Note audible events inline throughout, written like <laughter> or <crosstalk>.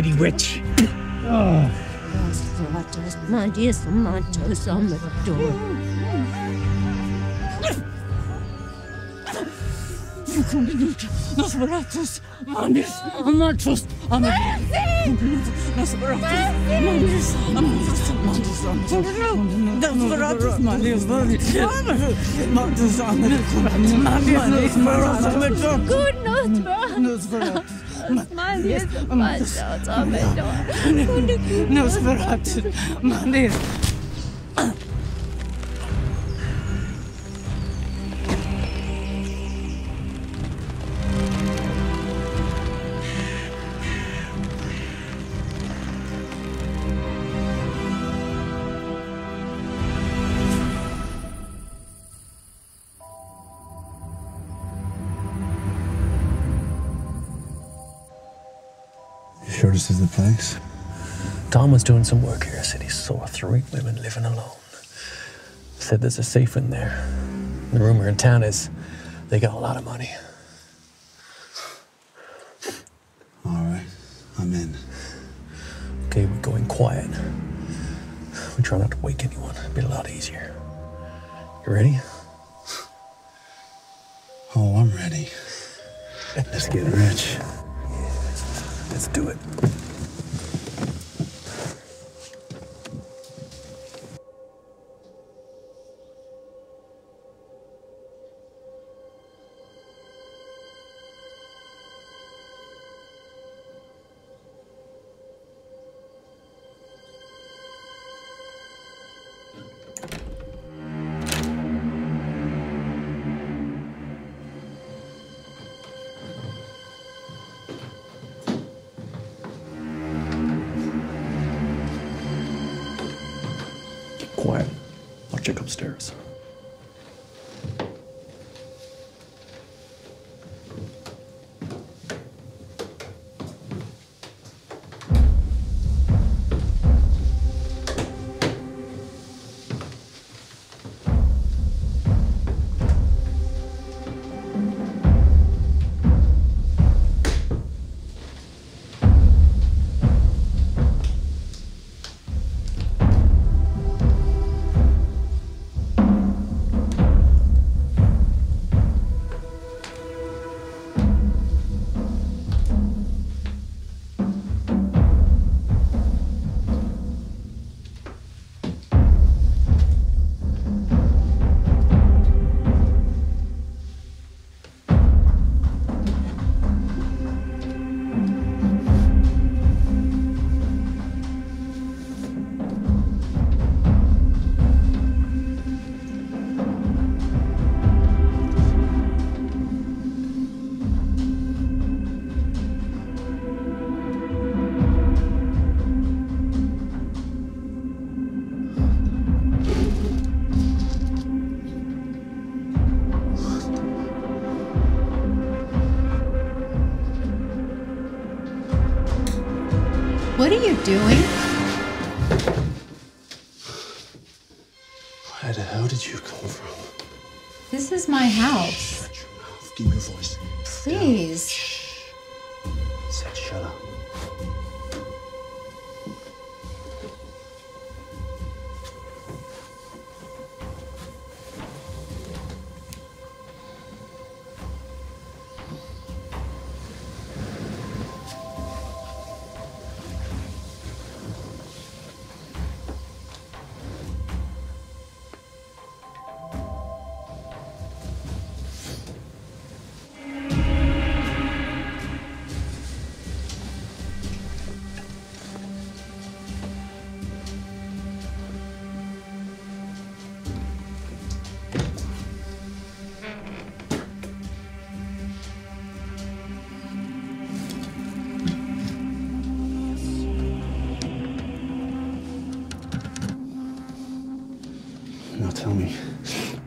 dirty witch! Oh. Nosferatus! Manis! Amatus! Nosferatus! Manis! Amatus! Nosferatus! Manis! Matus! Manis! Nosferatus! Good Nosferatu. Maria Matos on the door. Nosferatus! Place? Tom was doing some work here. Said he saw three women living alone. Said there's a safe in there. The rumor in town is they got a lot of money. All right, I'm in. Okay, we're going quiet. We try not to wake anyone. It'd be a lot easier. You ready? Oh, I'm ready. Let's get rich. Let's do it. Upstairs. Doing?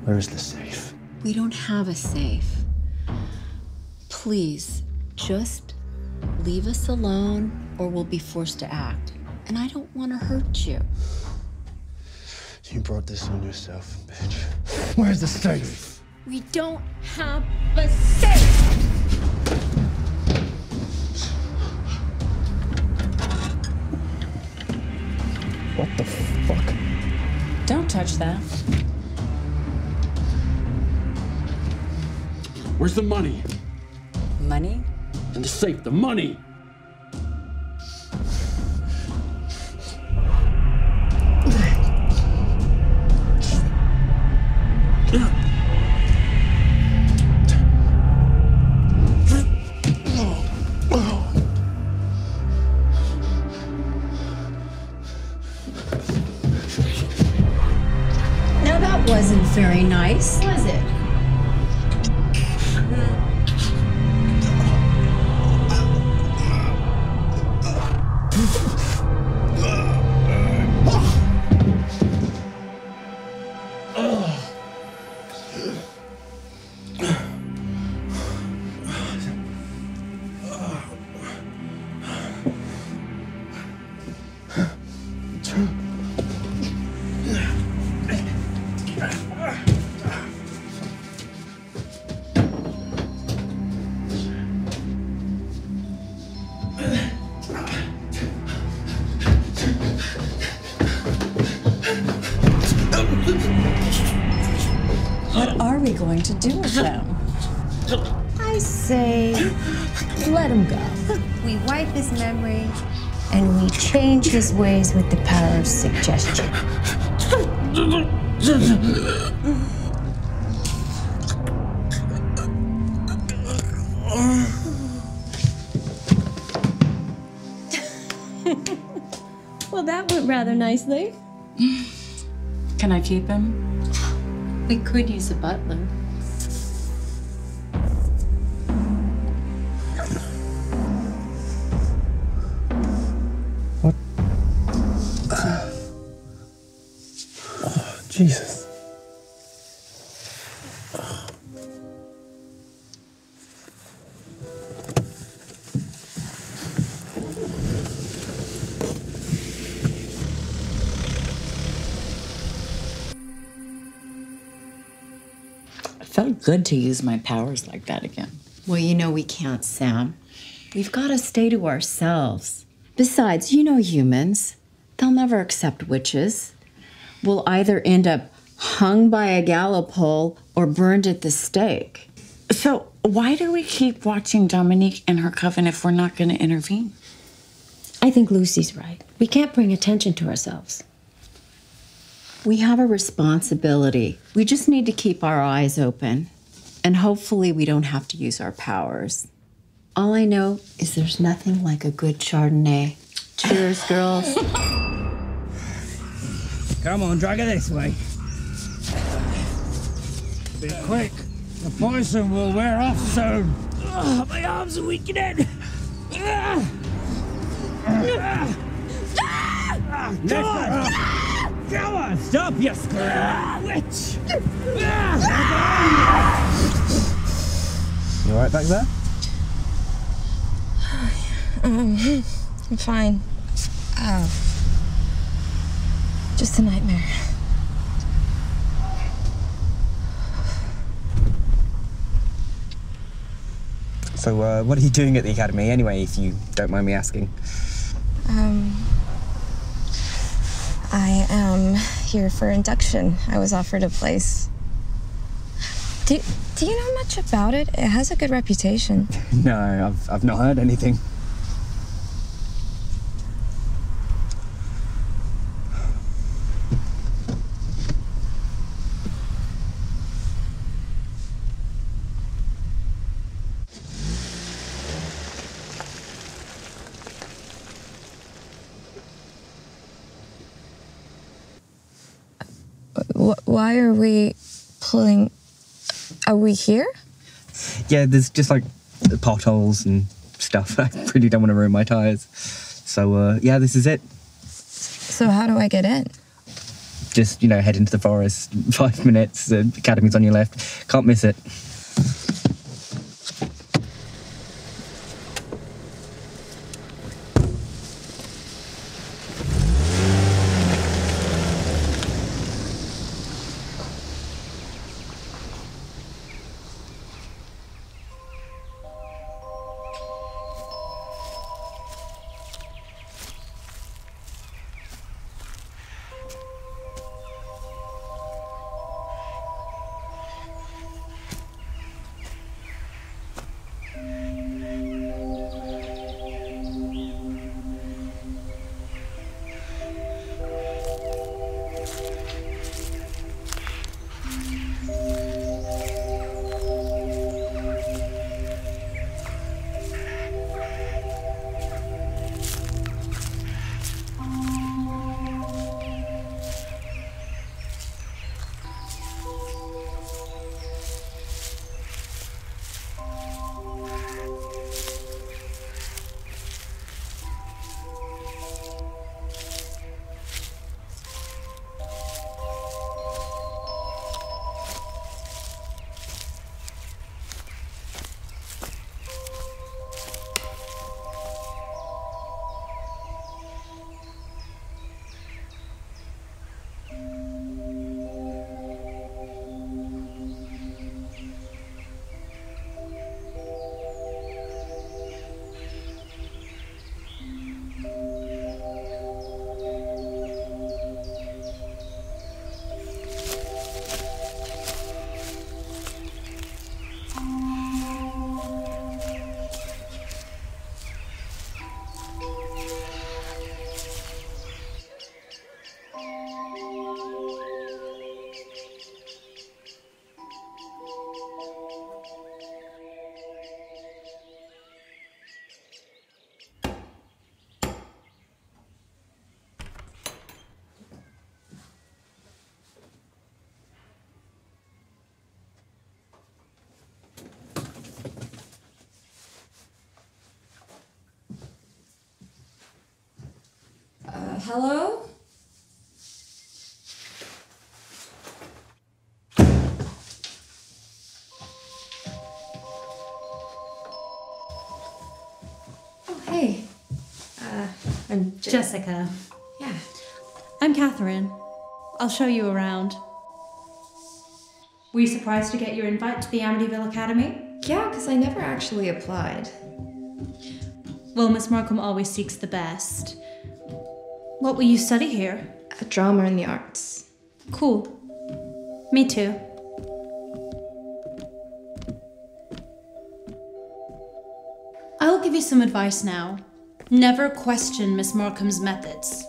Where is the safe? We don't have a safe. Please, just leave us alone or we'll be forced to act. and I don't want to hurt you. You brought this on yourself, bitch. <laughs> Where's the safe? We don't have a safe. What the fuck? Don't touch that. Where's the money? Money? In the safe, the money! Change ways with the power of suggestion. well, that went rather nicely. Can I keep him? We could use a butler. Felt good to use my powers like that again. Well, you know we can't, Sam. We've got to stay to ourselves. Besides, you know humans. They'll never accept witches. We'll either end up hung by a gallows pole or burned at the stake. So, why do we keep watching Dominique and her coven if we're not going to intervene? I think Lucy's right. We can't bring attention to ourselves. We have a responsibility. We just need to keep our eyes open. And hopefully, we don't have to use our powers. All I know is there's nothing like a good Chardonnay. Cheers, girls. Come on, drag it this way. Be quick. The poison will wear off soon. Ugh, my arms are weakening. Ugh. Ah. Come on! Come on! Stop, you screw witch! You alright back there? Um, I'm fine. Oh. Just a nightmare. So, uh, what are you doing at the academy anyway, if you don't mind me asking? Um, I am here for induction. I was offered a place. Do, do you know much about it? It has a good reputation. <laughs> No, I've, I've not heard anything. Why are we pulling? Are we here? Yeah, there's just like potholes and stuff. <laughs> I really don't want to ruin my tires. So, uh, yeah, this is it. So how do I get in? Just, you know, head into the forest, <laughs> five minutes, the academy's on your left. Can't miss it. Hello? Oh, hey. Uh, I'm Je- Jessica. Yeah. I'm Catherine. I'll show you around. Were you surprised to get your invite to the Amityville Academy? Yeah, because I never actually applied. Well, Miss Marcom always seeks the best. What will you study here? A drama in the arts. Cool. Me too. I'll give you some advice now. Never question Miss Marcom's methods.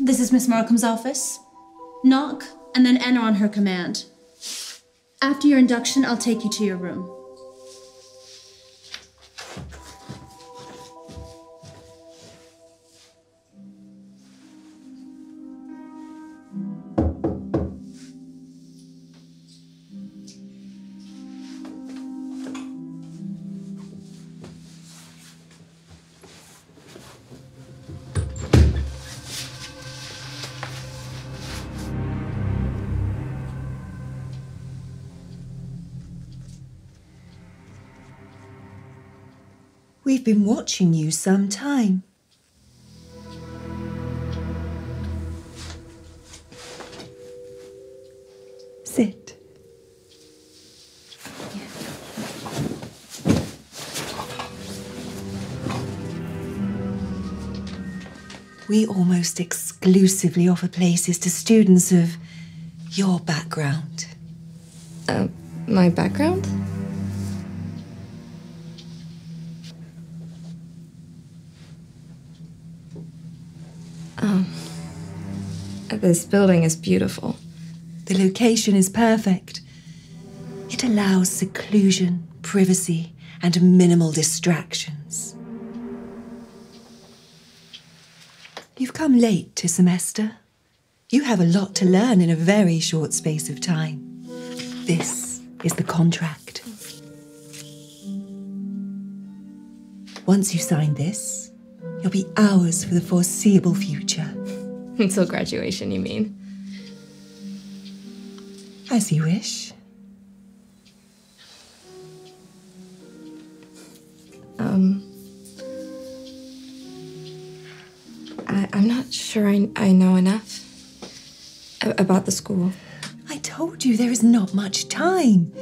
This is Miss Marcom's office. Knock and then enter on her command. After your induction, I'll take you to your room. Been watching you some time. Sit. We almost exclusively offer places to students of your background. Uh, my background? This building is beautiful. The location is perfect. It allows seclusion, privacy, and minimal distractions. You've come late to semester. You have a lot to learn in a very short space of time. This is the contract. Once you sign this, you'll be ours for the foreseeable future. <laughs> Until graduation, you mean? As you wish. Um. I, I'm not sure I, I know enough about the school. I told you there is not much time.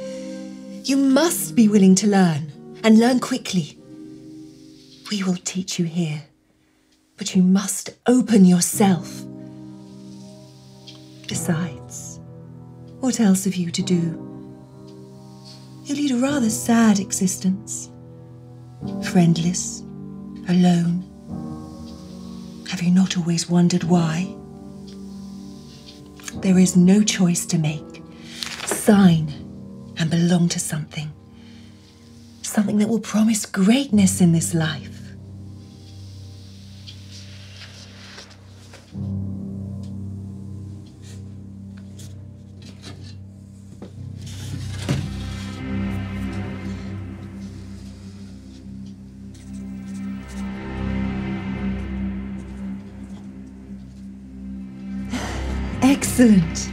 You must be willing to learn, and learn quickly. We will teach you here, but you must open yourself. Besides, what else have you to do? You lead a rather sad existence. Friendless, alone. Have you not always wondered why? There is no choice to make. Sign and belong to something. Something that will promise greatness in this life. Excellent.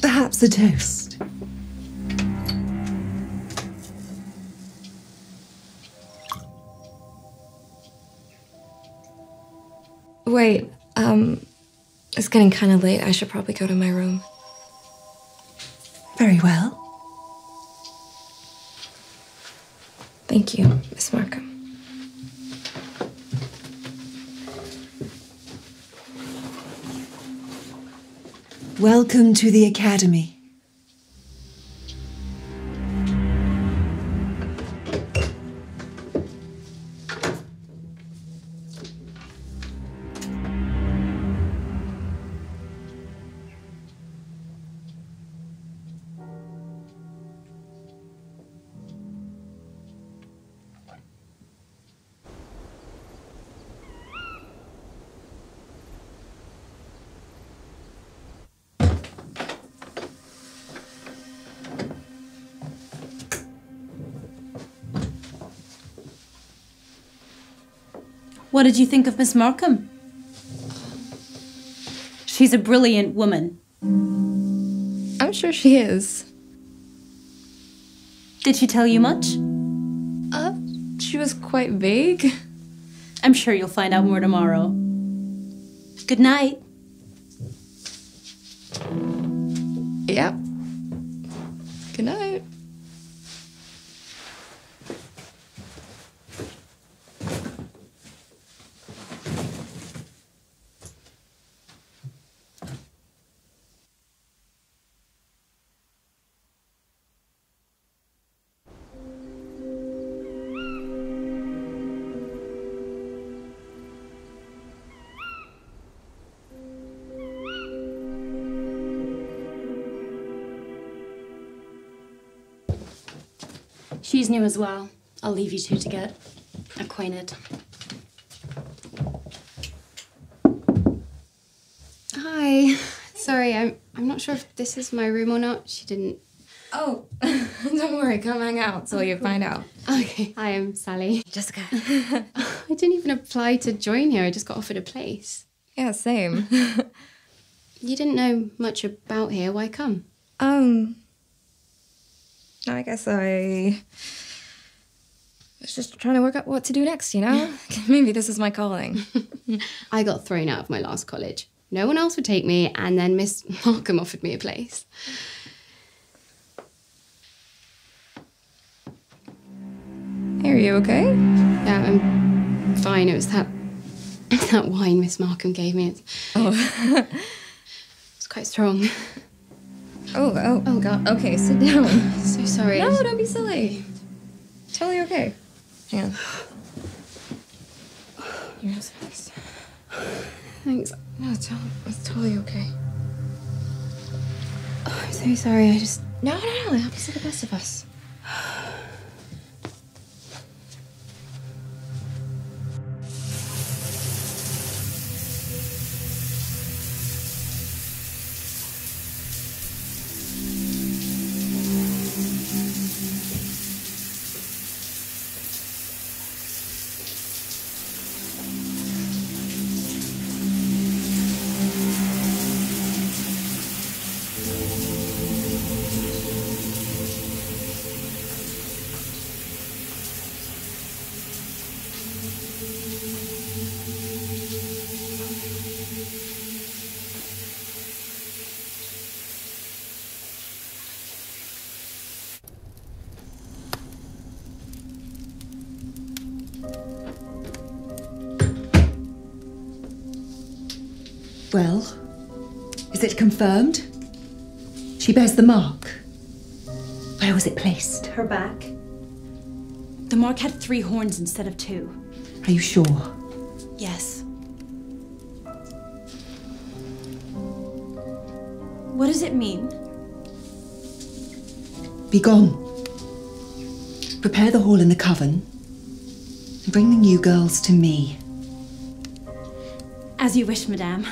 Perhaps a toast. Wait, um, it's getting kind of late. I should probably go to my room. Very well. Thank you, Miss Marcom. Welcome to the Academy. What did you think of Miss Marcom? She's a brilliant woman. I'm sure she is. Did she tell you much? Uh, she was quite vague. I'm sure you'll find out more tomorrow. Good night. New as well. I'll leave you two to get acquainted. Hi. Sorry, I'm I'm not sure if this is my room or not. She didn't. Oh, <laughs> don't worry. Come hang out till you find out. Okay. Hi, I'm Sally. Jessica. <laughs> I didn't even apply to join here. I just got offered a place. Yeah, same. <laughs> You didn't know much about here. Why come? um, I guess I was just trying to work out what to do next, you know? <laughs> Maybe this is my calling. <laughs> I got thrown out of my last college. No one else would take me, and then Miss <laughs> Marcom offered me a place. Are you okay? Yeah, I'm fine. It was that that wine Miss Marcom gave me. It's, oh. it's quite strong. Oh, oh, oh, God. Okay, sit down. So sorry. No, don't be silly. Totally okay. Hang on. Here's this. Thanks. No, it's, all, it's totally okay. Oh, I'm so sorry. I just No, no, no. It happens to the best of us. It confirmed? She bears the mark. Where was it placed? Her back. The mark had three horns instead of two. Are you sure? Yes. What does it mean? Be gone. Prepare the hall in the coven. And bring the new girls to me. As you wish, madame.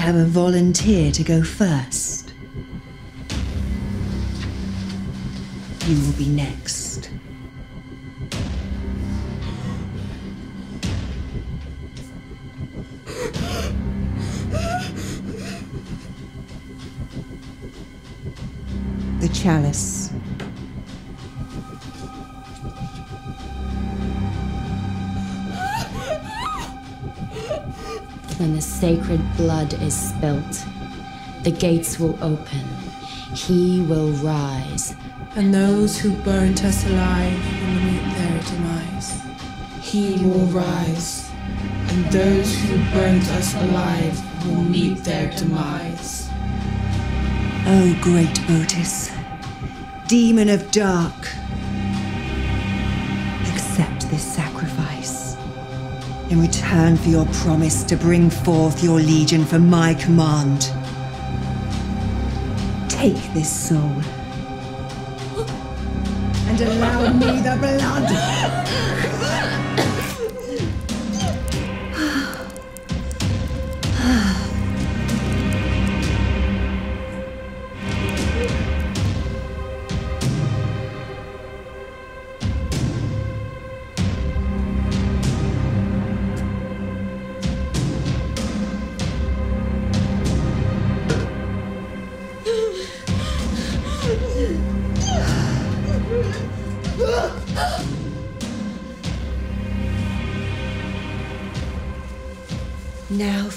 Have a volunteer to go first. The gates will open. He will rise. And those who burnt us alive will meet their demise. He will rise, and those who burnt us alive will meet their demise. O great Botis, demon of dark, accept this sacrifice in return for your promise to bring forth your legion for my command. Take this soul <gasps> and allow me the blood. <laughs>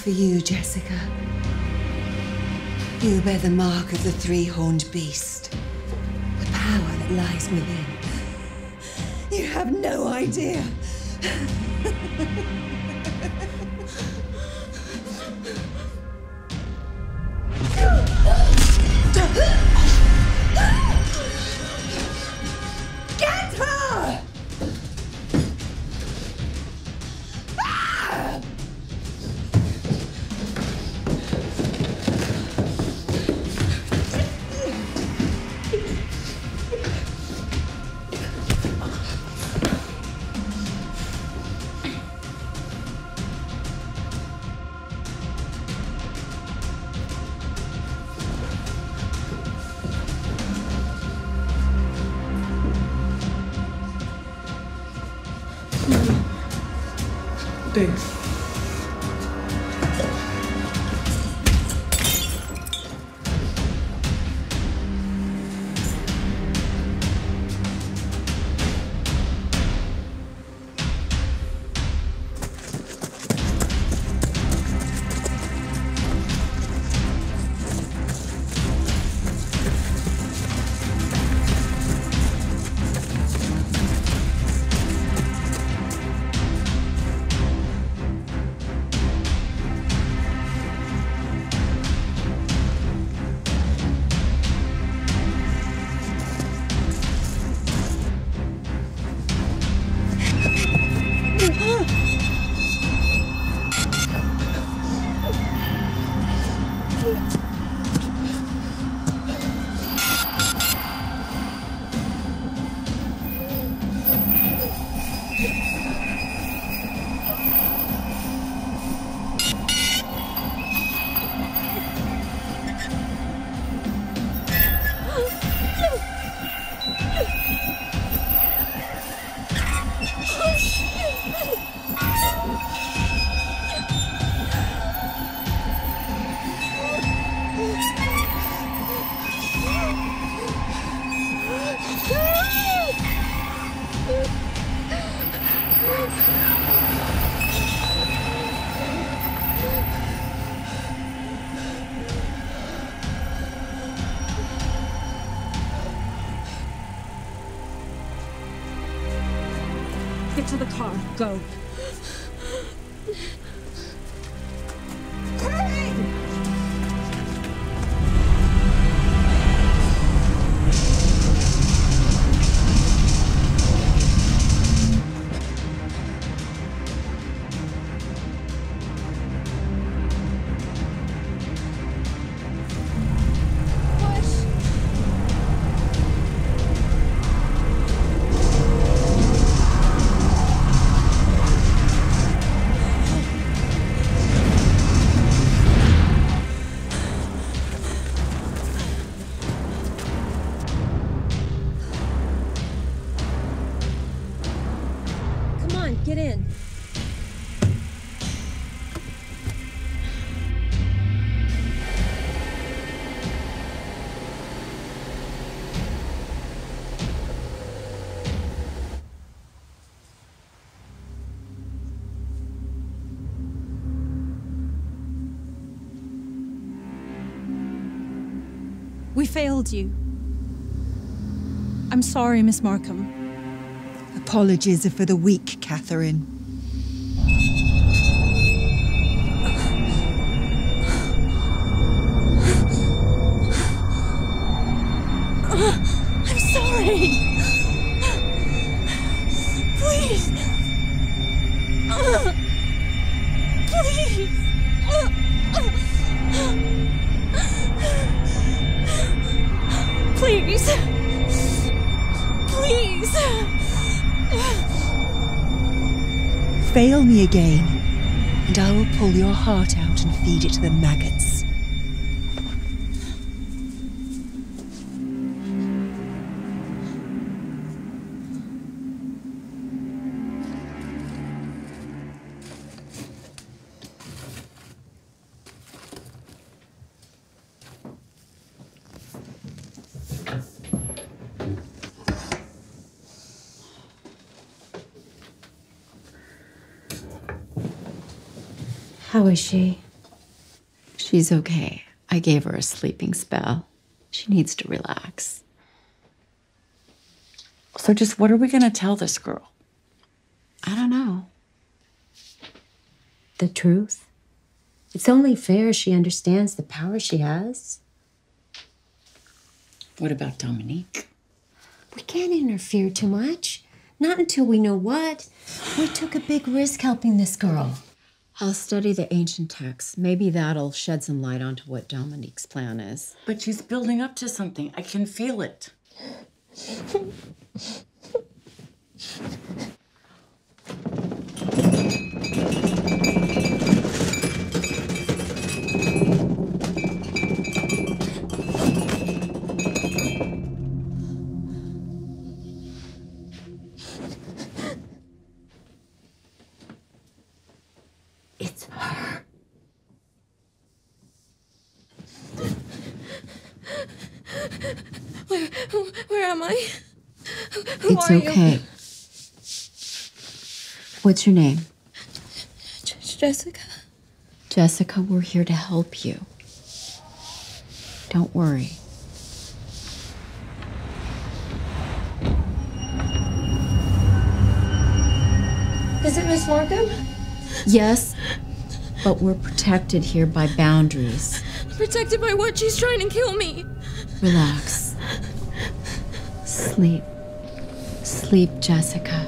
for you, Jessica. You bear the mark of the three horned beast, the power that lies within. You have no idea. <laughs> failed you. I'm sorry, Miss Marcom. Apologies are for the weak, Catherine. How is she? She's okay. I gave her a sleeping spell. She needs to relax. So, just what are we going to tell this girl? I don't know. The truth. It's only fair she understands the power she has. What about Dominique? We can't interfere too much. Not until we know what. We took a big risk helping this girl. I'll study the ancient texts. Maybe that'll shed some light onto what Dominique's plan is. But she's building up to something. I can feel it. <laughs> I? <laughs> Who it's are okay. you? What's your name? Jessica. Jessica, we're here to help you. Don't worry. Is it Miss Marcom? Yes, but we're protected here by boundaries. Protected by what? She's trying to kill me. Relax. Sleep. Sleep, Jessica.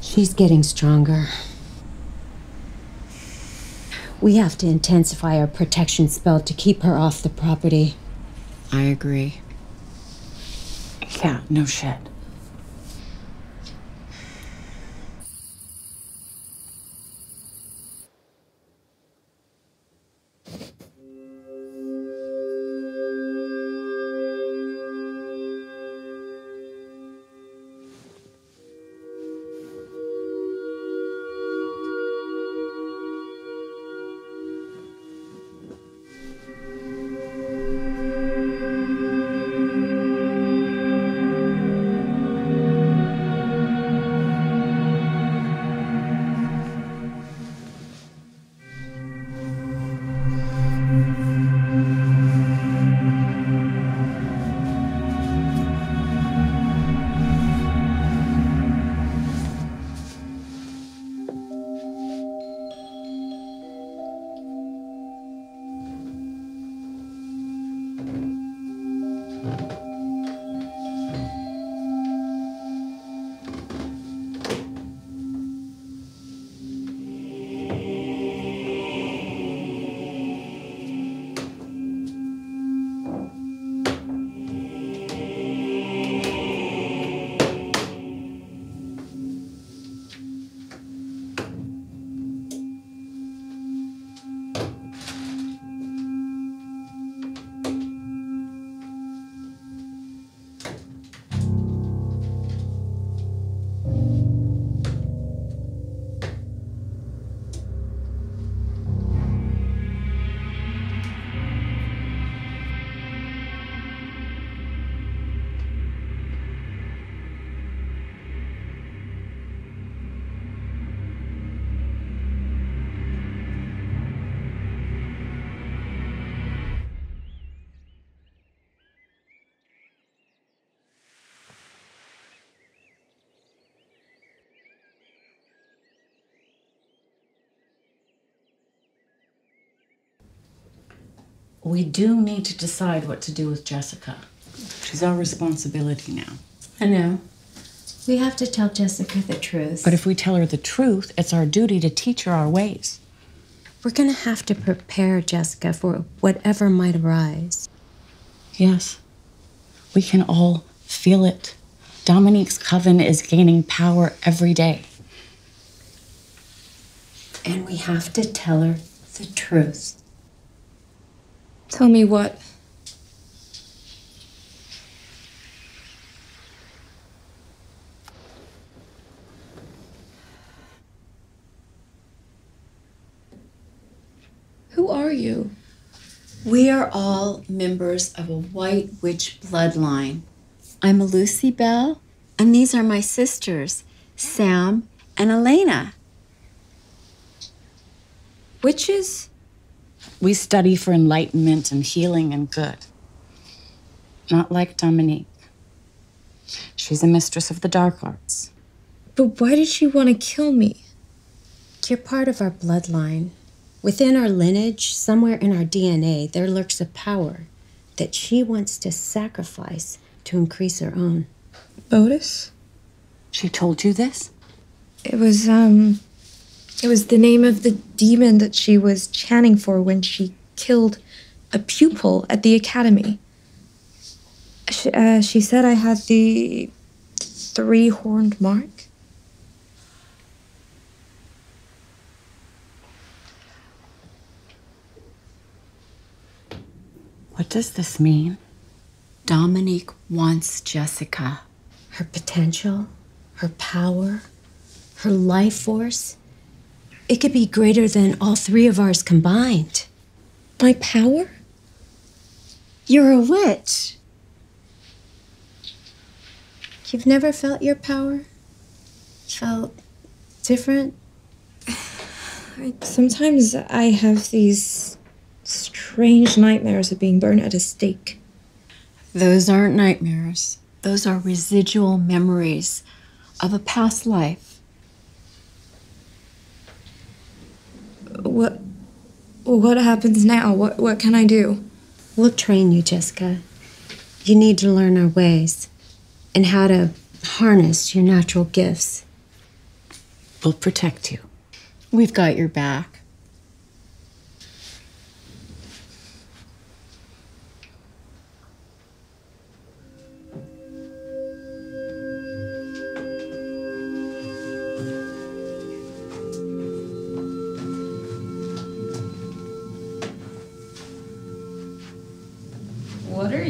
She's getting stronger. We have to intensify our protection spell to keep her off the property. I agree. Yeah, no shit. We do need to decide what to do with Jessica. She's our responsibility now. I know. We have to tell Jessica the truth. But if we tell her the truth, it's our duty to teach her our ways. We're gonna have to prepare Jessica for whatever might arise. Yes. We can all feel it. Dominique's coven is gaining power every day. And we have to tell her the truth. Tell me what? Who are you? We are all members of a white witch bloodline. I'm Lucy Belle, and these are my sisters, Sam and Elena. Witches? We study for enlightenment and healing and good. Not like Dominique. She's a mistress of the dark arts. But why did she want to kill me? You're part of our bloodline. Within our lineage, somewhere in our DNA, there lurks a power that she wants to sacrifice to increase her own. Botis? She told you this? It was, um. It was the name of the demon that she was chanting for when she killed a pupil at the academy. She, uh, she said I had the three horned mark. What does this mean? Dominique wants Jessica. Her potential, her power, her life force. It could be greater than all three of ours combined. My power? You're a witch. You've never felt your power? Felt different? I, <sighs> sometimes I have these strange nightmares of being burned at a stake. Those aren't nightmares. Those are residual memories of a past life. What what happens now? What what can I do? We'll train you, Jessica. You need to learn our ways and how to harness your natural gifts. We'll protect you. We've got your back.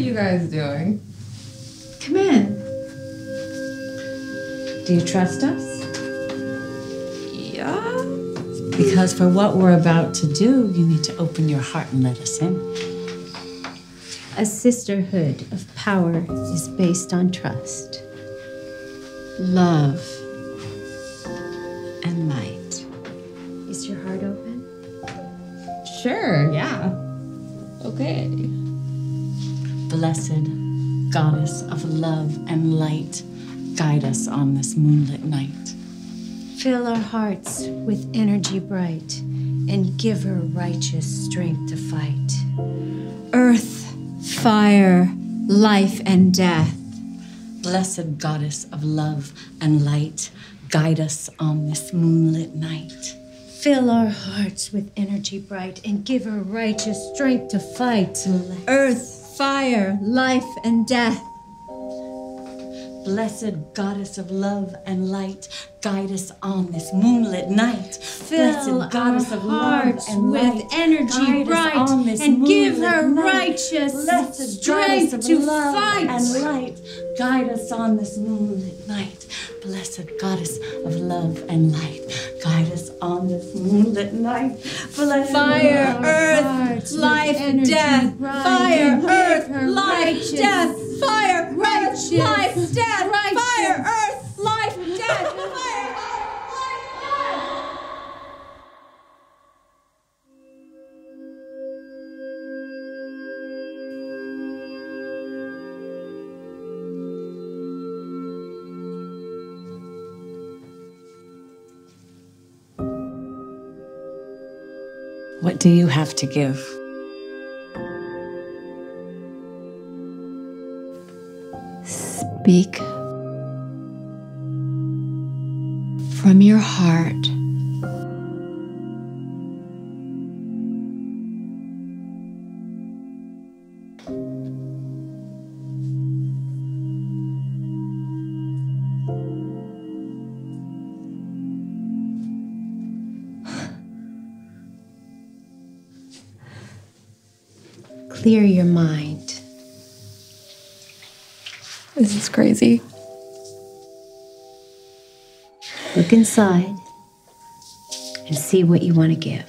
You guys doing? Come in. Do you trust us? Yeah. Because for what we're about to do, you need to open your heart and let us in. A sisterhood of power is based on trust, love, and light. Is your heart open? Sure, yeah. Okay. Blessed goddess of love and light, guide us on this moonlit night. Fill our hearts with energy bright and give her righteous strength to fight. Earth, fire, life, and death. Blessed goddess of love and light, guide us on this moonlit night. Fill our hearts with energy bright and give her righteous strength to fight. Earth, fire, life, and death. Blessed goddess of love and light, guide us on this moonlit night. Fill Blessed goddess of love and with light, energy guide us bright on this and give her night. righteous Blessed strength of to love fight. and light, guide us on this moonlit night. Blessed goddess of love and light, guide us on this moonlit night. Blessed Fire, earth, life, energy death. Fire, earth, life, death. Fire, earth, life, death. Fire, earth, do you have to give? Speak from your heart Clear your mind. This is crazy. Look inside and see what you want to give.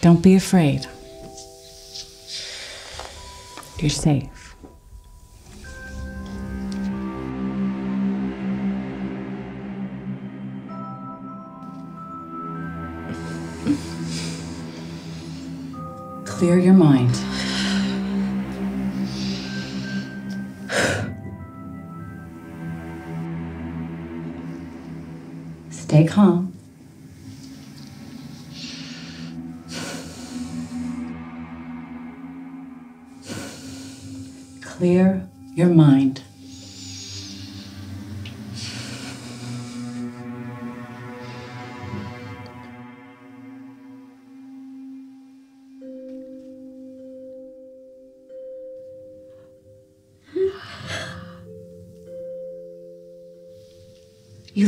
Don't be afraid. You're safe. Clear your mind. Stay calm.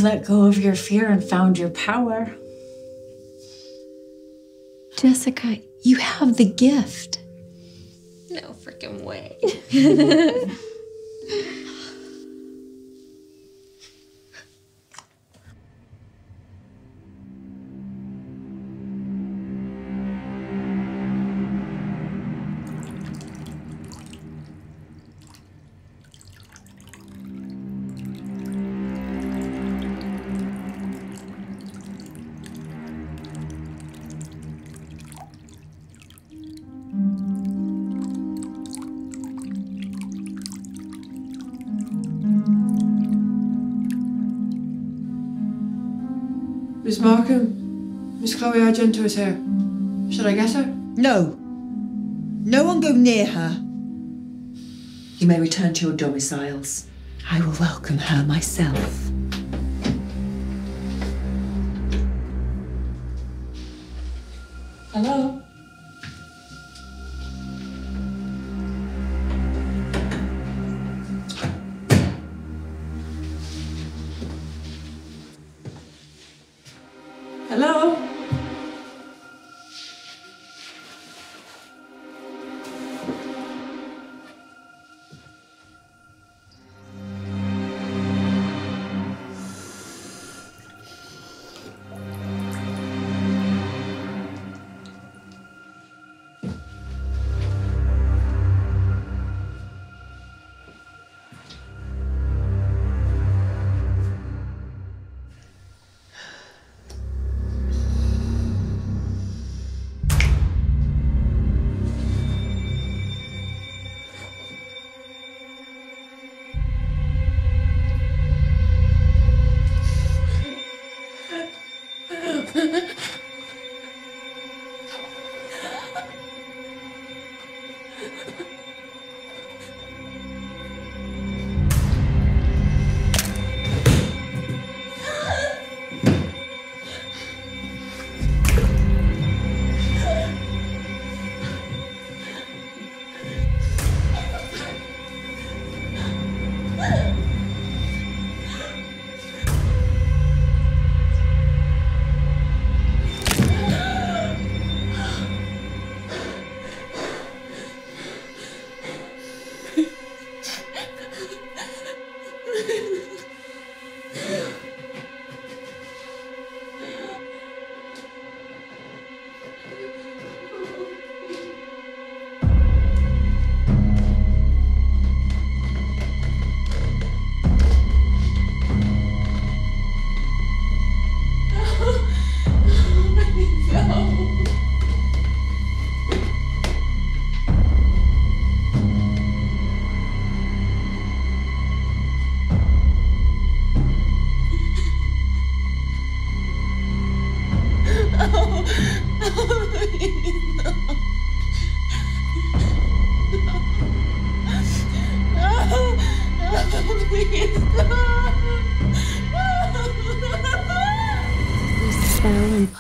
Let go of your fear and found your power. Jessica, you have the gift. No freaking way. <laughs> Marcom, Miss Chloe Argento is here. Should I get her? No. No one go near her. You may return to your domiciles. I will welcome her myself.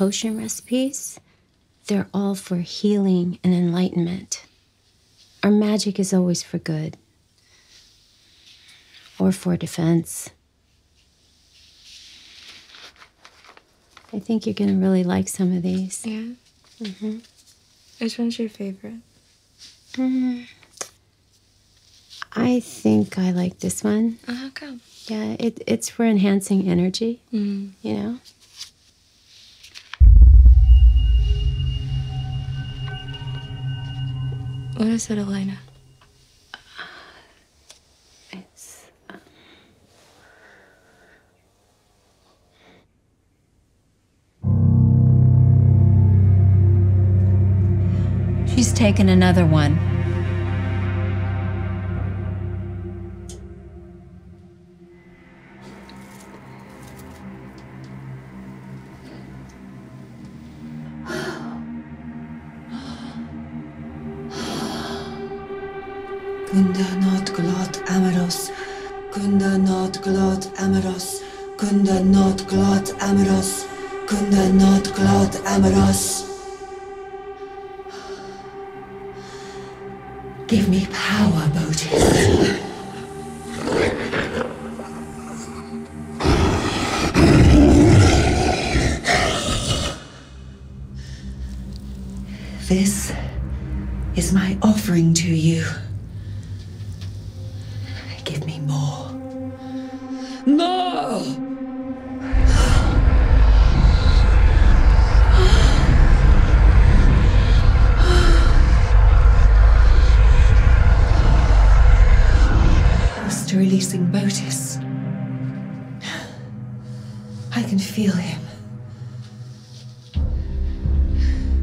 Potion recipes, they're all for healing and enlightenment. Our magic is always for good or for defense. I think you're going to really like some of these. Yeah. Mm-hmm. Which one's your favorite? Mm, I think I like this one. Oh, how come? Yeah, it, it's for enhancing energy, Mm. you know? What is it, Elena? It's. um, She's taken another one.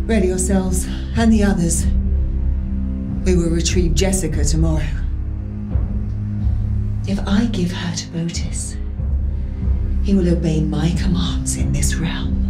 Ready yourselves, and the others. We will retrieve Jessica tomorrow. If I give her to Botis, he will obey my commands in this realm.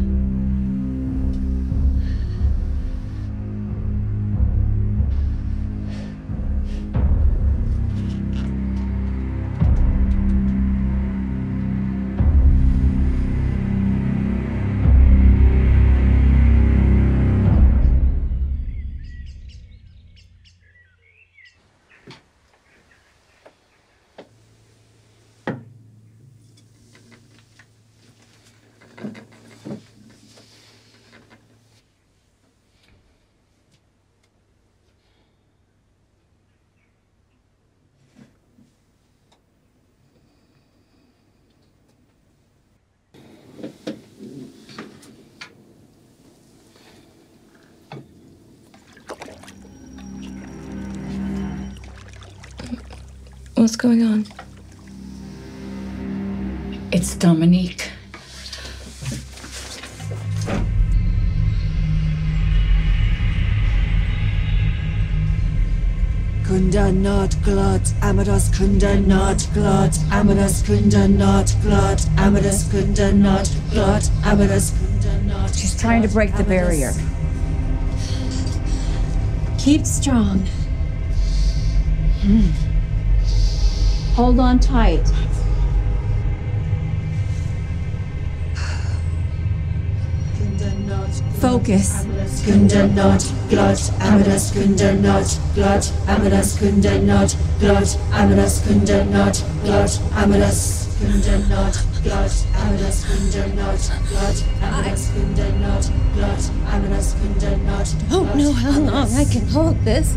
What's going on? It's Dominique. Kunda not glot, Amados kunda not glot, Amados kunda not glot, Amados kunda not glot, Amados kunda not. She's trying to break the barrier. Keep strong. Hmm. Hold on tight. Focus. Kunda not glot, Amados kunda not glot, Amados kunda not glot, Amados kunda not glot, Amados kunda not glot, Amados kunda not glot, Amados kunda not glot, Amados kunda not. Don't oh, know how long I can hold this.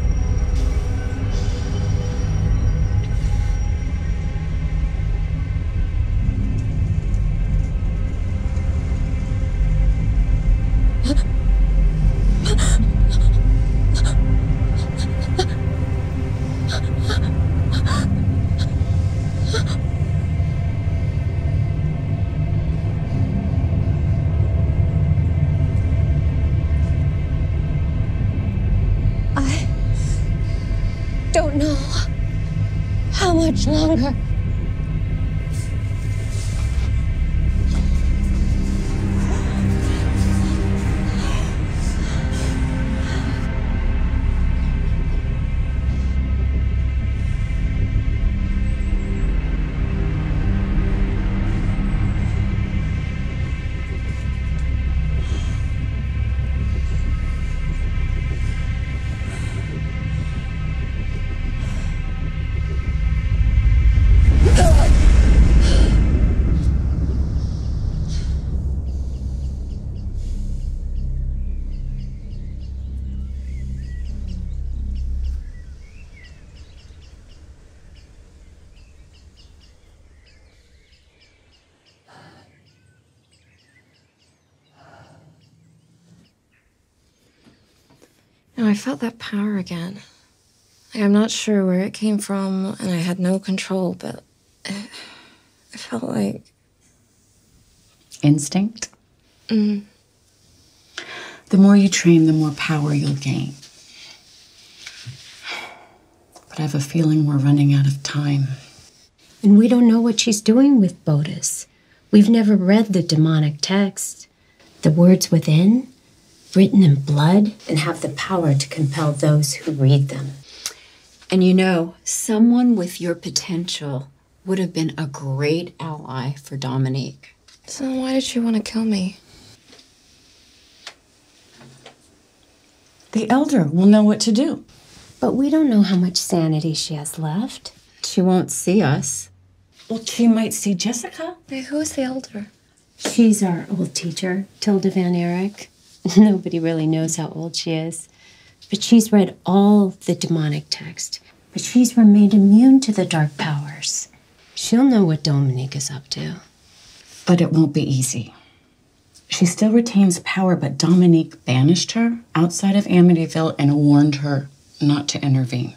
Know, I felt that power again. Like, I'm not sure where it came from, and I had no control, but <sighs> it, it felt like. Instinct? Mm, The more you train, the more power you'll gain. But I have a feeling we're running out of time. And we don't know what she's doing with Botis. We've never read the demonic text. The words within, written in blood, and have the power to compel those who read them. And you know, someone with your potential would have been a great ally for Dominique. so why did she want to kill me? The elder will know what to do. But we don't know how much sanity she has left. She won't see us. Well, she might see Jessica. Wait, who is the elder? She's our old teacher, Tilda Van Erich. <laughs> Nobody really knows how old she is. But she's read all the demonic text. But she's remained immune to the dark powers. She'll know what Dominique is up to. But it won't be easy. She still retains power, but Dominique banished her outside of Amityville and warned her not to intervene.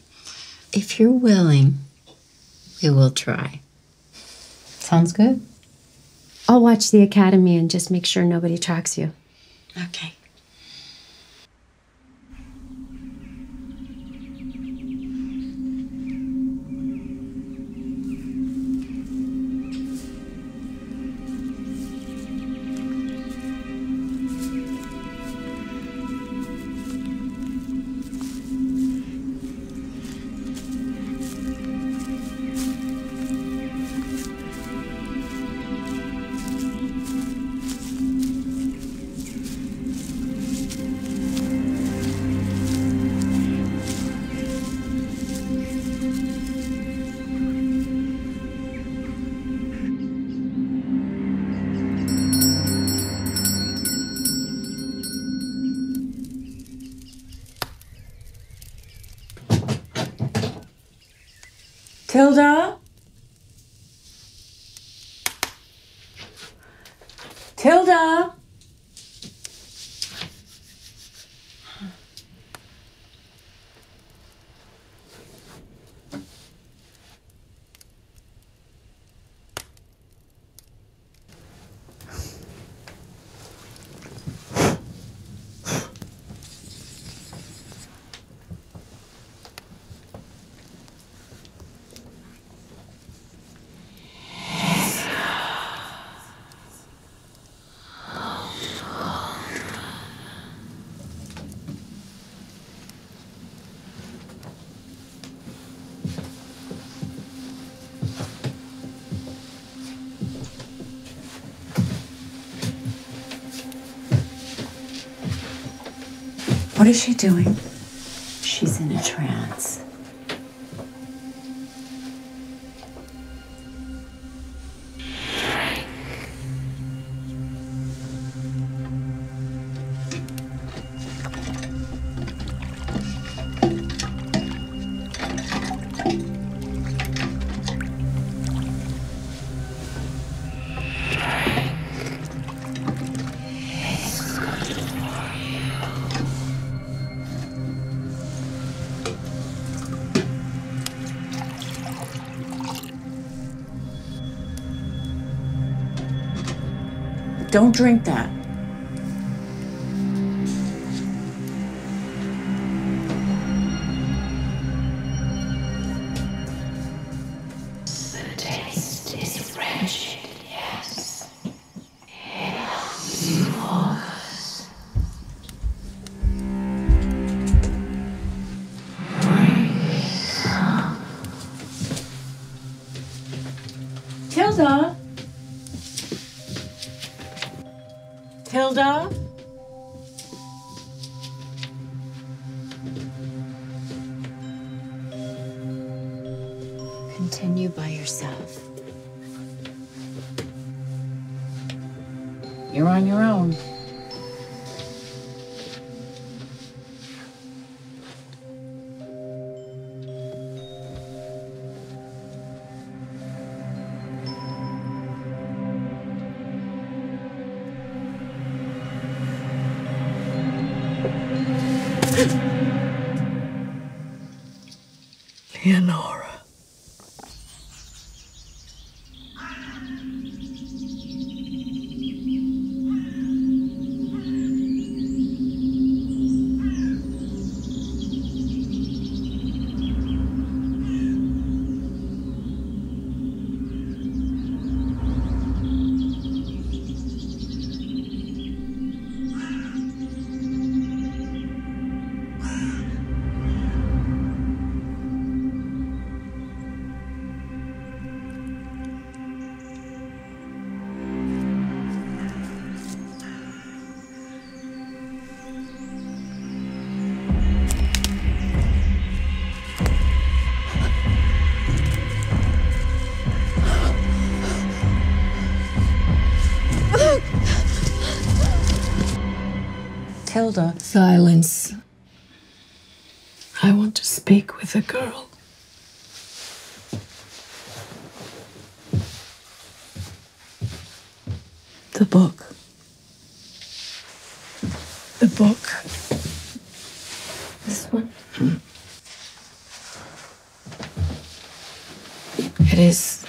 If you're willing, we will try. Sounds good. I'll watch the academy and just make sure nobody tracks you. Okay. Tilda? Tilda? What is she doing? She's in a trance. Don't drink that. Hilda. Silence. I want to speak with a girl. The book. The book. This one? It is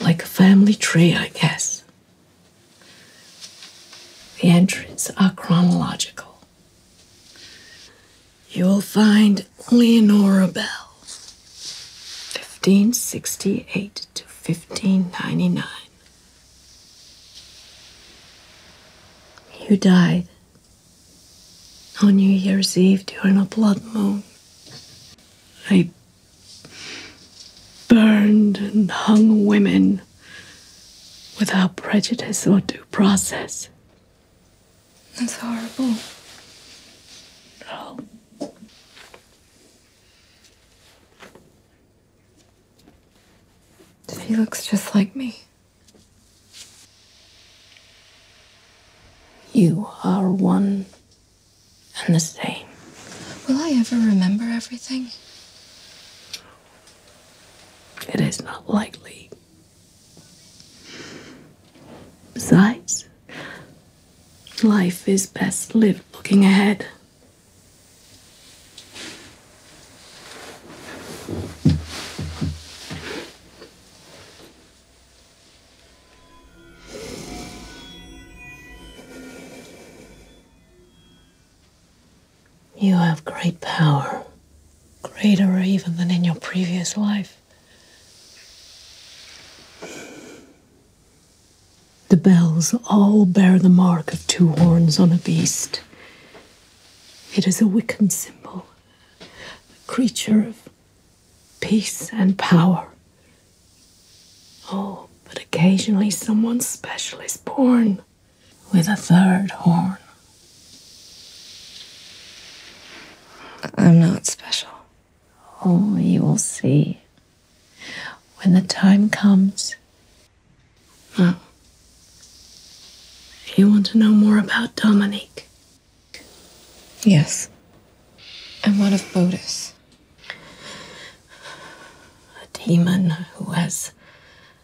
like a family tree, I guess. The entries are chronological. You will find Leonora Belle, 1568 to 1599. You died on New Year's Eve during a blood moon. They burned and hung women without prejudice or due process. That's horrible. No. She looks just like me. You are one and the same. Will I ever remember everything? It is not likely. Besides, life is best lived looking ahead. Have great power, greater even than in your previous life. The Belles all bear the mark of two horns on a beast. It is a Wiccan symbol, a creature of peace and power. Oh, but occasionally someone special is born with a third horn. I'm not special. Oh, you will see when the time comes. Oh. You want to know more about Dominique? Yes. And what of Botis? A demon who has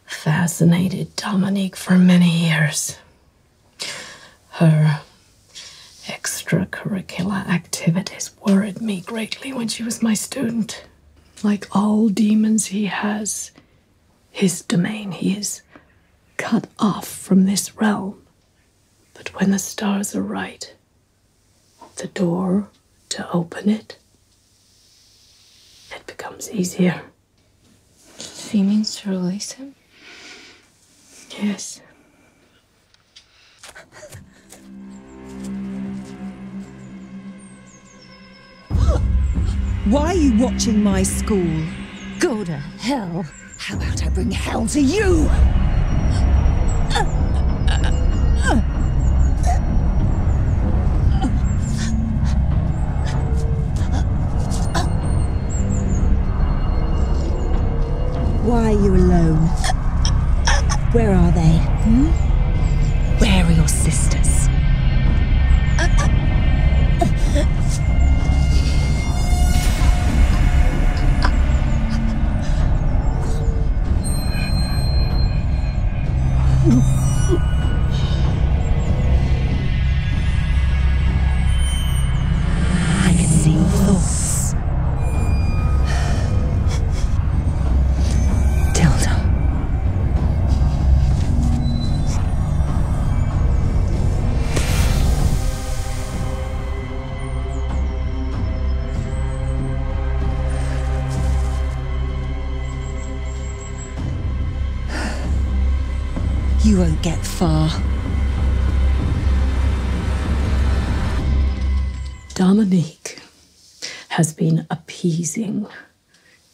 fascinated Dominique for many years. Her extracurricular activities worried me greatly when she was my student. Like all demons, he has his domain. He is cut off from this realm. But when the stars are right, the door to open it, it becomes easier. She means to release him? Yes. Why are you watching my school? Go to hell. How about I bring hell to you? Why are you alone? Where are they? Hmm? Where are your sisters? You won't get far. Dominique has been appeasing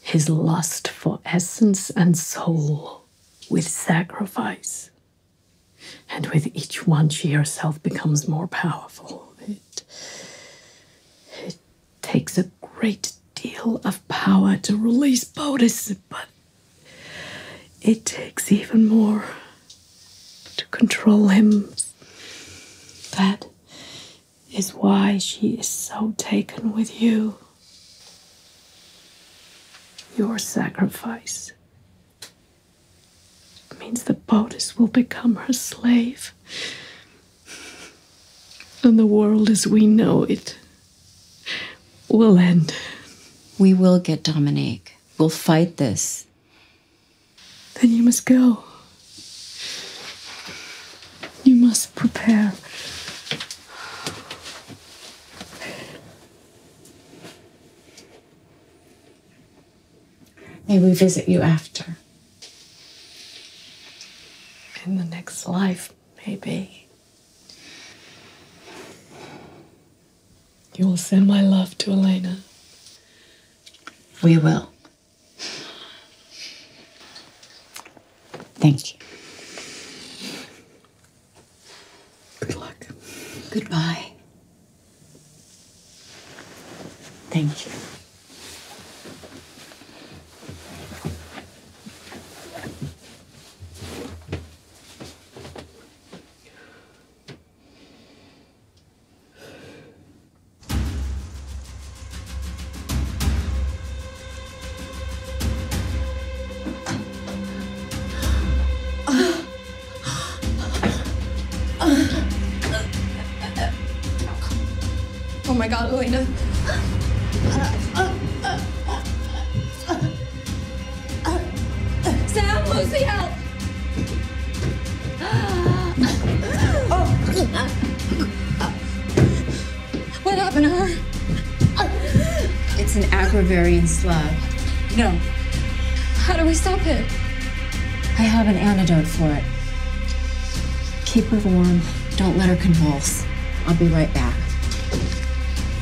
his lust for essence and soul with sacrifice. And with each one, she herself becomes more powerful. It, it takes a great deal of power to release Botis, but it takes even more to control him. That is why she is so taken with you. Your sacrifice means the Botis will become her slave. And the world as we know it will end. We will get Dominique. We'll fight this. Then you must go. You must prepare. May we visit you after? In the next life, maybe. You will send my love to Elena. We will. Thank you. Good luck. Goodbye. Thank you. Slug. No. How do we stop it? I have an antidote for it. Keep her warm. Don't let her convulse. I'll be right back.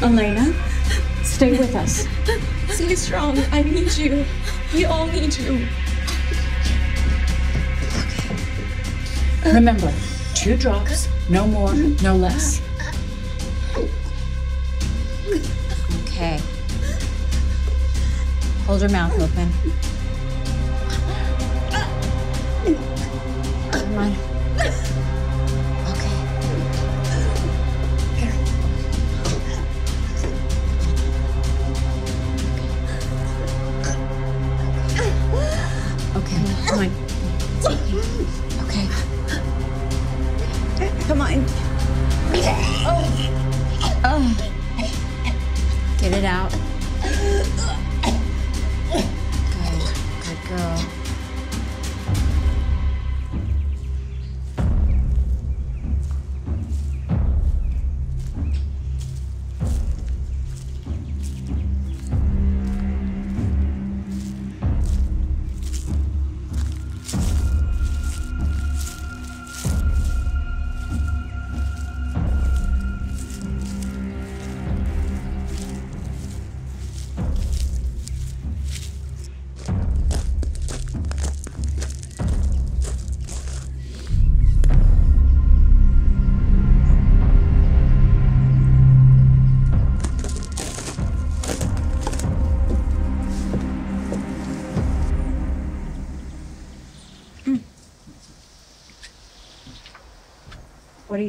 Elena, stay with us. <laughs> Stay strong. I need you. We all need you. Okay. Remember, two drops, no more, no less. Okay. Hold your mouth open.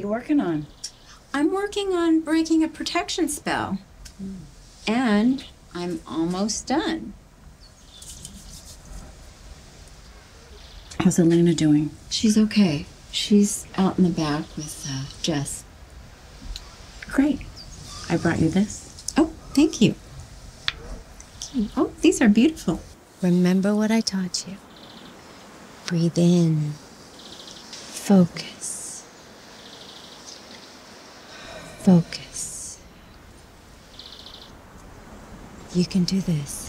Working on? I'm working on breaking a protection spell. And I'm almost done. How's Elena doing? She's okay. She's out in the back with uh, Jess. Great. I brought you this. Oh, thank you. Oh, these are beautiful. Remember what I taught you. Breathe in. Focus. Focus. You can do this.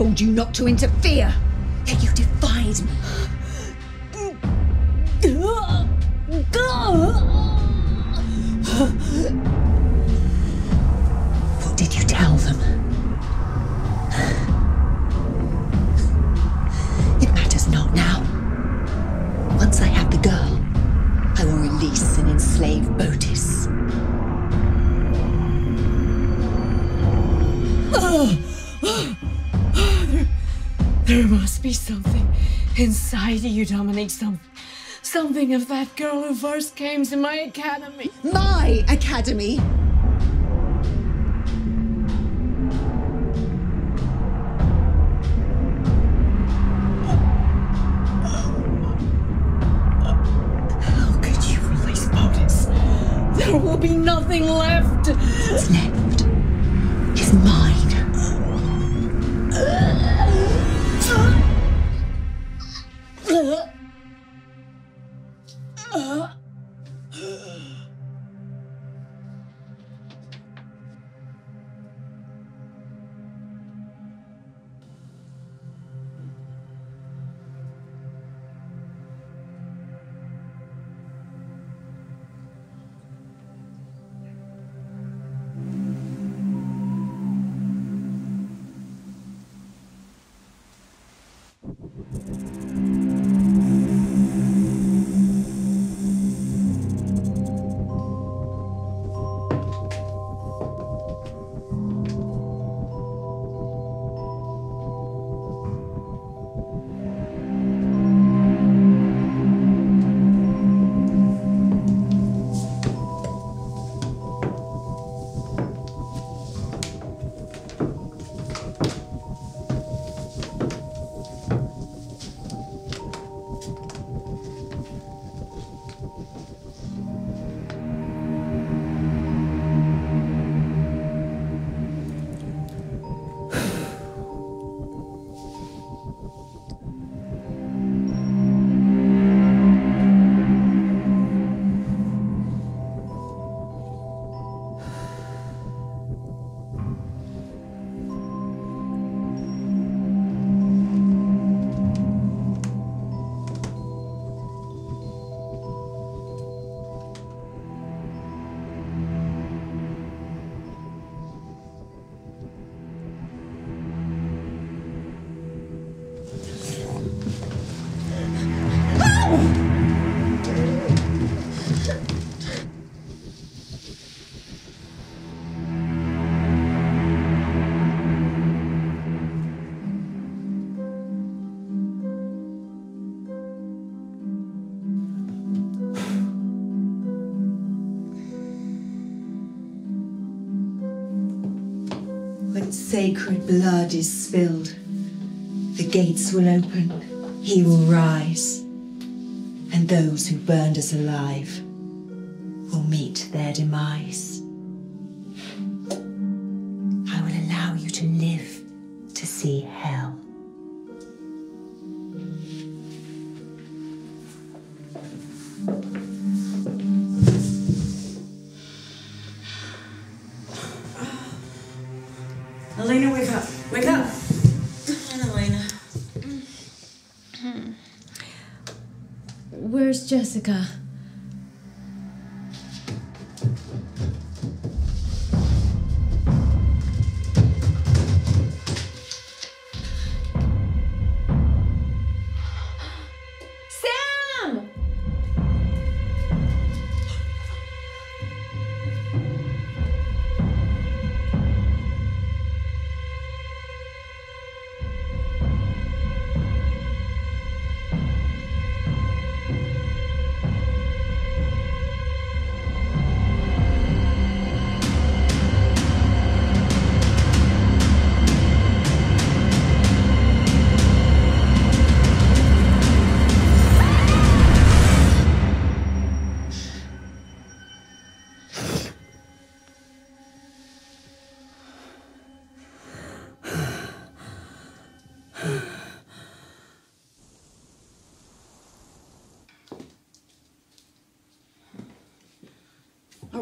told you not to interfere. Some, something of that girl who first came to my academy. My academy? How could you release? There will be nothing left. What's left is mine. Sacred blood is spilled, the gates will open, he will rise, and those who burned us alive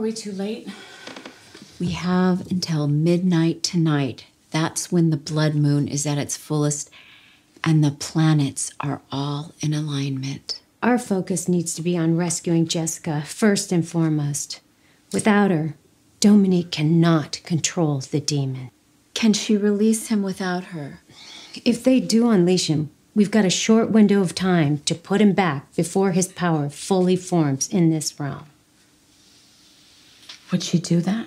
we too late? We have until midnight tonight. That's when the blood moon is at its fullest and the planets are all in alignment. Our focus needs to be on rescuing Jessica first and foremost. Without her, Dominique cannot control the demon. Can she release him without her? If they do unleash him, we've got a short window of time to put him back before his power fully forms in this realm. Would she do that?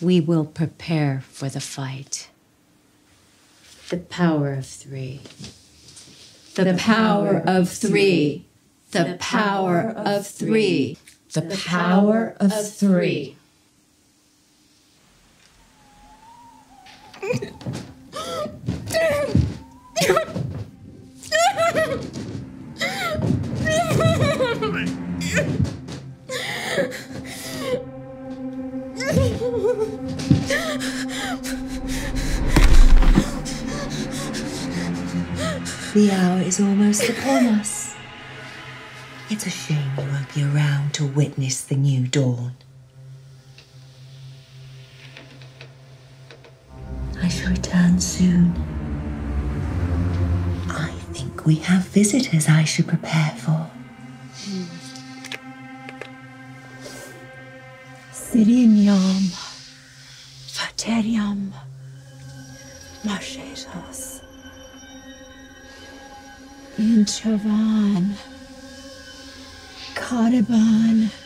We will prepare for the fight. The power of three. The power of three. The power of three. The power of three. <laughs> The hour is almost upon us. It's a shame you won't be around to witness the new dawn. I shall return soon. I think we have visitors I should prepare for. Sirinyam, Fateriam, Mashetas, Inchavan, Karaban. I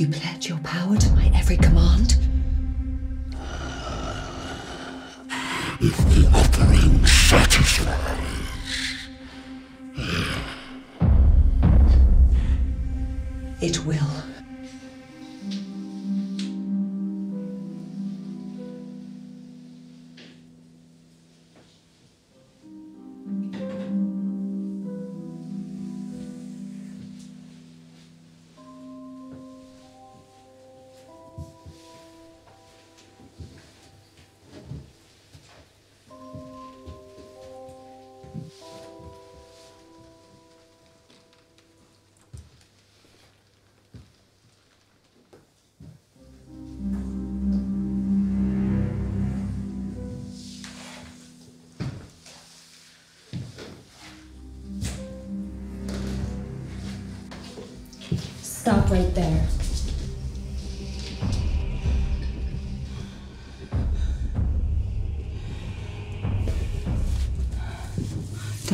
You pledge your power to my every command? If the offering satisfies. It will.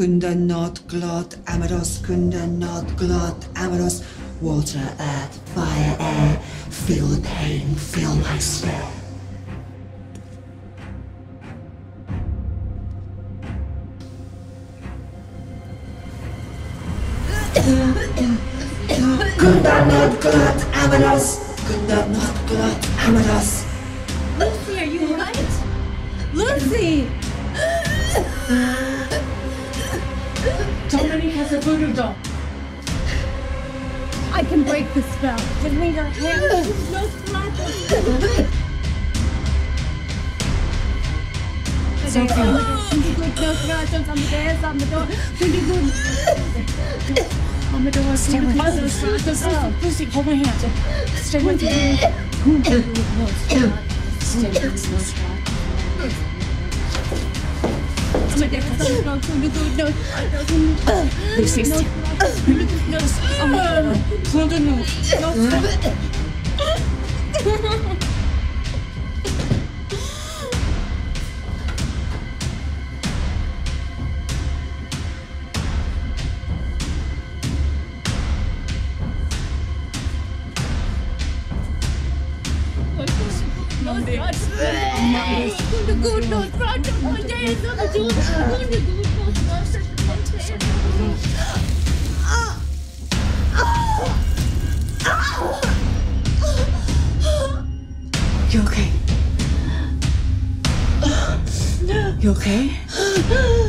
Kunda not glot amados, kunda not glot amados. Water, earth, fire, air. Feel the pain, feel my spell. Kunda not glot amados, kunda not glot amados. Lucy, are you alright? Lucy! <laughs> A voodoo doll. I can break the spell. Give me your hand. No splatters. Sophie. Good, no splatters on the dance, on the door. Good, good. On the door. Stay with me. Lucy, hold my hand. Stay with me. Stay with me. No spot. Lucy, stay. You okay? You okay?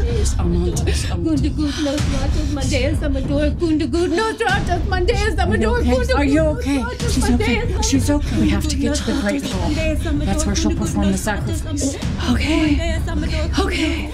Yes, Armand. Kunda good, no splatters, my dance, on the door. Kunda good, no splatters, my dance, on the door. Kunda Are you okay? She's okay. She's okay. We have to get to the Great Hall. dance, on the That's where she'll perform the splatters, on the sacrifice. Okay. Dance, on the door. Okay.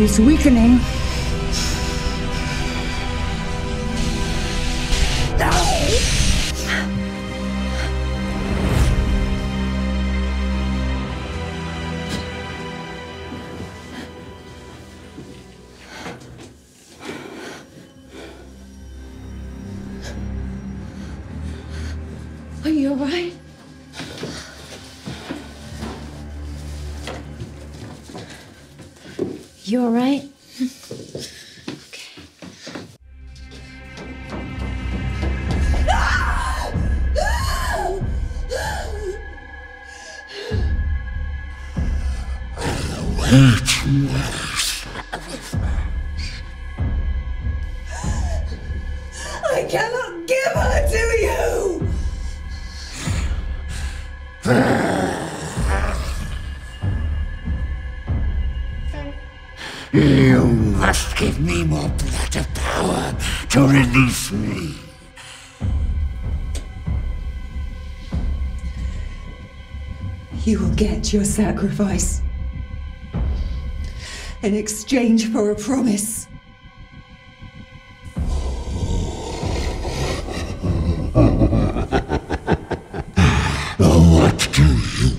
She's weakening. You all right? You your sacrifice. In exchange for a promise. <laughs> what do you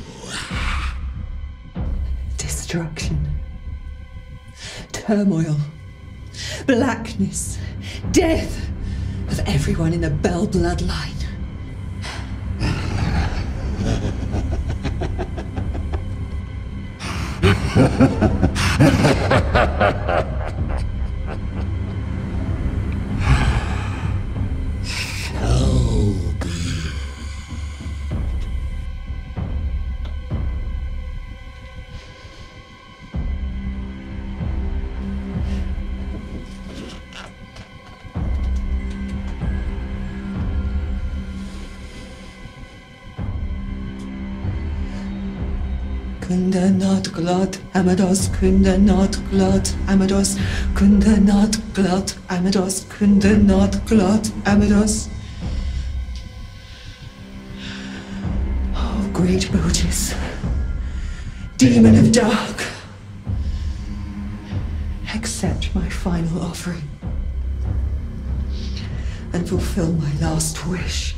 Destruction. Turmoil. Blackness. Death of everyone in the Belle bloodline. Shall <laughs> be? Amados kunde not glad, Amados kunde not glad, Amados kunde not glad, Amados. Oh, great Botis, demon of dark, accept my final offering and fulfill my last wish.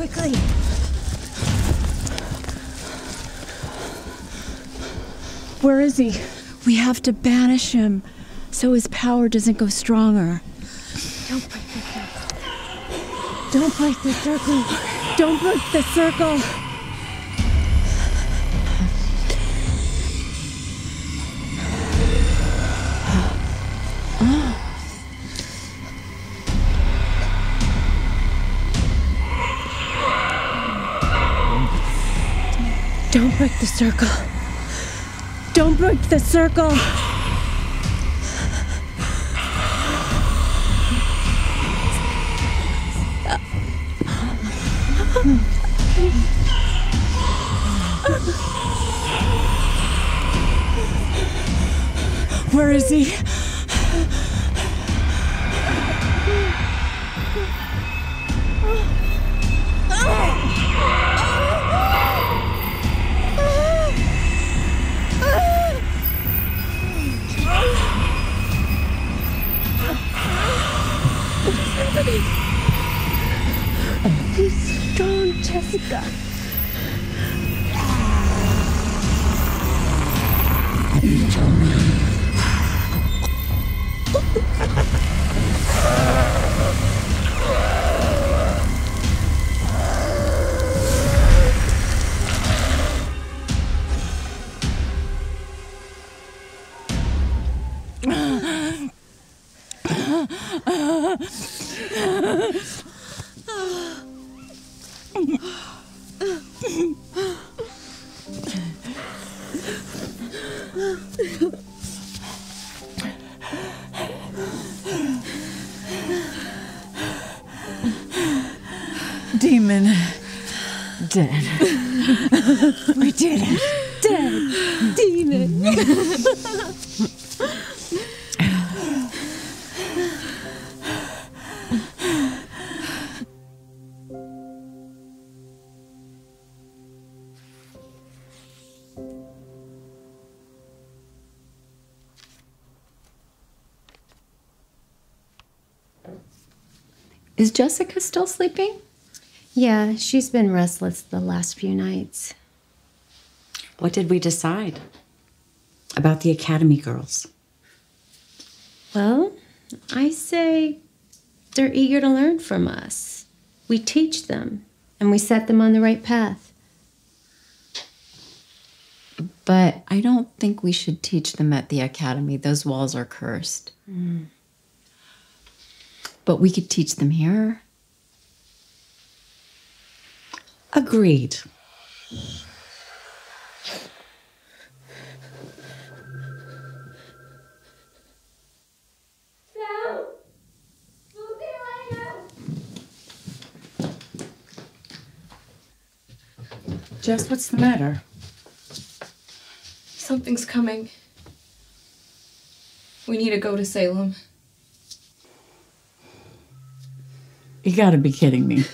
Quickly! Where is he? We have to banish him so his power doesn't go stronger. Don't break the circle. Don't break the circle. Don't break the circle. Break the circle. Don't break the circle. Where is he? Is Jessica still sleeping? Yeah, she's been restless the last few nights. What did we decide about the Academy girls? Well, I say they're eager to learn from us. We teach them and we set them on the right path. But I don't think we should teach them at the academy. Those walls are cursed. Hmm. But we could teach them here. Agreed. Jess, what's the matter? Something's coming. We need to go to Salem. You gotta be kidding me.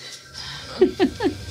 <laughs>